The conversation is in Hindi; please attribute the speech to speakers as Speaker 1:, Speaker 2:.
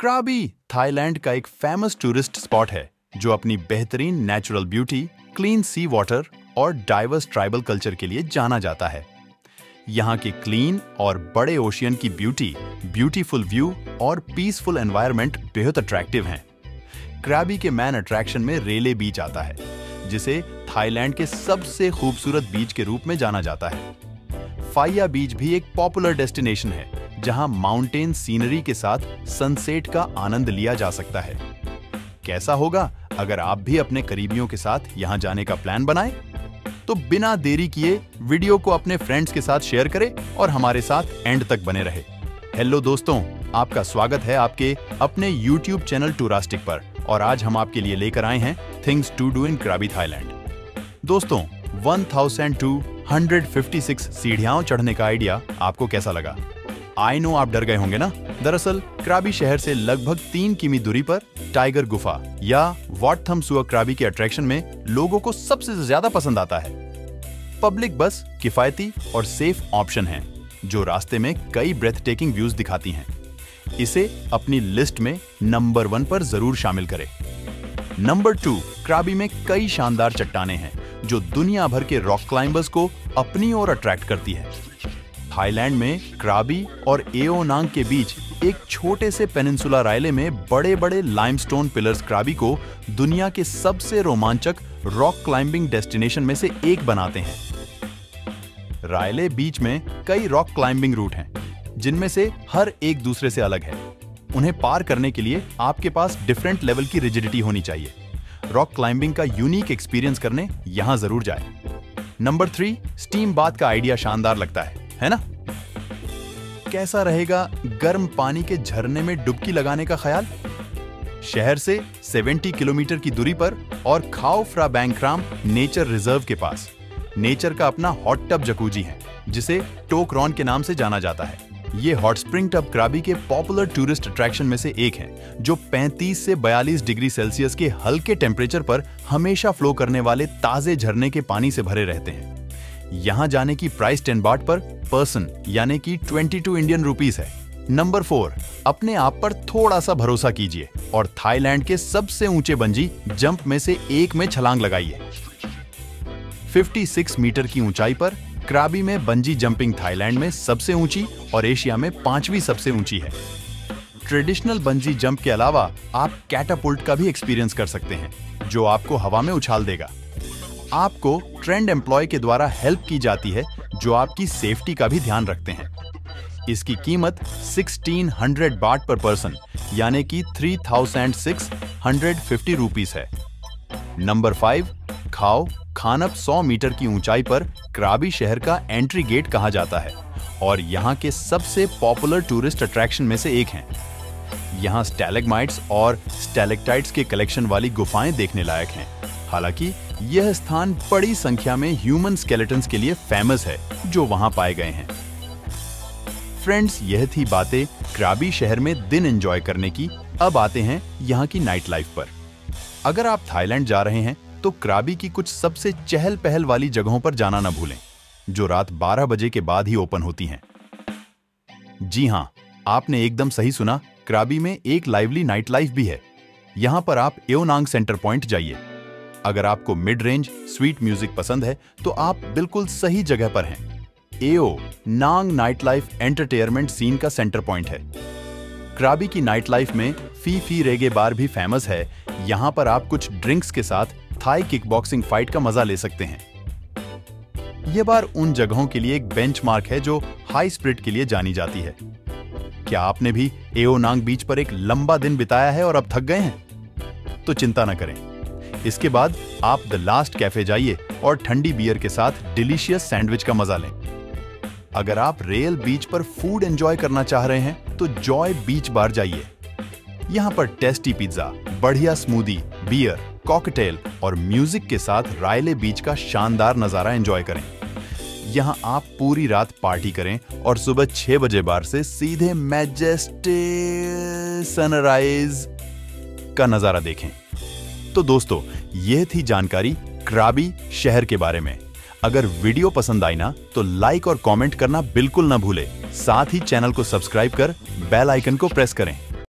Speaker 1: क्राबी, थाईलैंड का एक फ़ेमस टूरिस्ट स्पॉट है, जो अपनी बेहतरीन natural beauty clean sea water और डाइवर्स ट्राइबल कल्चर के लिए जाना जाता है। यहाँ के क्लीन और बड़े ओशियन की ब्यूटी ब्यूटीफुल व्यू और पीसफुल एनवायरनमेंट बेहद अट्रैक्टिव हैं। क्रैबी के मैन अट्रैक्शन में रेले बीच आता है, जिसे थाईलैंड के सबसे खूबसूरत बीच के रूप में जाना जाता है। फाइया बीच भी एक पॉपुलर डेस्टिनेशन है, जहाँ माउंटेन सीनरी के साथ सनसेट का आनंद लिया जा सकता है। कैसा होगा अगर आप भी अपने करीबियों के साथ यहाँ जाने का प्लान बनाएँ? तो बिना देरी किए वीडियो को अपने फ्रेंड्स के साथ शेयर करें और हमारे साथ एंड तक बने रहे। हेलो दोस्तों, आपका स्वागत है आपके अपने YouTube चैनल टूरास्टिक पर, और आज हम आपके लिए लेकर आए हैं things to do in Krabi Thailand दोस्तों 1256 सीढ़ियाँ चढ़ने का आइडिया आपको कैसा लगा? आई नो आप डर गए होंगे ना? दरअसल क्राबी शहर से लगभग तीन किमी दूरी पर टाइगर गुफा या वॉट थम क्राबी के अट्रैक्शन में लोगों को सबसे ज़्यादा पसंद आता है। पब्लिक बस किफायती और सेफ़ ऑप्शन है, जो रास्ते में कई ब्रेथ टेकिंग व्यूज़ दिखाती हैं। इसे अपनी लिस्ट में नंबर वन पर ज़रूर शामिल करें। नंबर टू क्राबी में कई शानदार चट्टाने हैं। जो दुनिया भर के रॉक क्लाइंबर्स को अपनी ओर अट्रैक्ट करती है। थाईलैंड में क्राबी और एओनांग के बीच एक छोटे से पेनिनसुला रायले में बड़े बड़े लाइमस्टोन पिलर्स क्राबी को दुनिया के सबसे रोमांचक रॉक क्लाइंबिंग डेस्टिनेशन में से एक बनाते हैं। रायले बीच में कई रॉक क्लाइंबिंग रूट हैं, जिनमें से हर एक दूसरे से अलग है। उन्हें पार करने के लिए आपके पास डिफरेंट लेवल की रिजिडिटी होनी चाहिए। रॉक क्लाइंबिंग का यूनिक एक्सपीरियंस करने यहाँ ज़रूर जाए। नंबर थ्री स्टीम बात का आइडिया शानदार लगता है है ना? कैसा रहेगा गर्म पानी के झरने में डुबकी लगाने का ख्याल? शहर से 70 किलोमीटर की दूरी पर और खाओ फ्रा बैंक्राम नेचर रिज़र्व के पास। नेचर का अपना हॉट टब जकूजी है, जिसे टोकरॉन के नाम से जाना जाता है। ये हॉट स्प्रिंग टब क्राबी के पॉपुलर टूरिस्ट अट्रैक्शन में से एक है, जो 35 से 42 डिग्री सेल्सियस के हल्के टेम्परेचर पर हमेशा फ्लो करने वाले ताजे झरने के पानी से भरे रहते हैं। यहाँ जाने की प्राइस टेन बाट पर पर्सन, यानी कि 22 इंडियन रुपीस है। नंबर फोर, अपने आप पर थोड़ा सा भरोसा कीजिए और थाईलैंड के सबसे ऊँचे बंजी जंप में से एक में छलांग लगाइए। 56 मीटर की ऊंचाई पर क्राबी में बंजी जंपिंग थाईलैंड में सबसे ऊँची और एशिया में पांचवी सबसे ऊँची है। ट्रेडिशनल बंजी जंप के अलावा आप कैटापुल्ट का भी एक्सपीरियंस कर सकते हैं, जो आपको हवा में उछाल देगा। आपको ट्रेंड एम्प्लॉय के द्वारा हेल्प की जाती है, जो आपकी सेफ्टी का भी ध्यान रखते हैं। इसकी कीमत 1600 बाट पर पर्सन यानी कि 3650 रुपीस है। नंबर फाइव, खाओ। खानप 100 मीटर की ऊंचाई पर क्राबी शहर का एंट्री गेट कहा जाता है और यहाँ के सबसे पॉपुलर टूरिस्ट अट्रैक्शन में से एक है। यहाँ स्टैलेगमाइट्स और स्टैलेक्टाइट्स के कलेक्शन वाली गुफाएँ देखने लायक हैं। हालाँकि, यह स्थान बड़ी संख्या में ह्यूमन स्केलेटन्स के लिए फ़ेमस है, जो वहाँ पाए गए हैं। फ्रेंड्स, यह थी बातें क्राबी शहर में दिन एंजॉय करने की। अब आते हैं यहाँ की नाइट लाइफ पर। अगर आप थाईलैंड जा रहे हैं तो क्राबी की कुछ सबसे चहल पहल वाली जगहों पर जाना ना भूलें, जो रात 12 बजे के बाद ही ओपन होती हैं। जी हाँ, आपने एकदम सही सुना, क्राबी में एक लाइवली नाइट लाइफ भी है। यहाँ पर आप एओनांग सेंटर पॉइंट जाइए। अगर आपको मिड रेंज स्वीट म्यूज़िक पसंद है तो आप बिल्कुल सही जगह पर हैं। Ao Nang night life entertainment scene का सेंटर पॉइंट है। क्राबी की नाइट लाइफ में फ़ी फ़ी रेगे बार भी फ़ेमस है। यहाँ पर आप कुछ ड्रिंक्स के साथ थाई किक बॉक्सिंग फाइट का मज़ा ले सकते हैं। यह बार उन जगहों के लिए एक बेंचमार्क है जो हाई स्प्रिट के लिए जानी जाती है। क्या आपने भी एओ नांग बीच पर एक लंबा दिन बिताया है और अब थक गए हैं? तो चिंता न करें। इसके बाद आप द लास्ट कैफ़े जाइए और ठंडी बियर के साथ डिलीशियस सैंडविच का मज़ा लें। अगर आप रेल बीच पर फ़ूड एंजॉय करना चाह रहे हैं तो जॉय बीच बार जाइए। यहाँ पर टेस्टी पिज्जा, बढ़िया स्मूदी बियर कॉकटेल और म्यूज़िक के साथ रायले बीच का शानदार नज़ारा एंजॉय करें। यहाँ आप पूरी रात पार्टी करें और सुबह छह बजे बार से सीधे मैजेस्टिक सनराइज का नज़ारा देखें। तो दोस्तों, यह थी जानकारी क्राबी शहर के बारे में। अगर वीडियो पसंद आई ना तो लाइक और कमेंट करना बिल्कुल ना भूले। साथ ही चैनल को सब्सक्राइब कर बेल आइकन को प्रेस करें।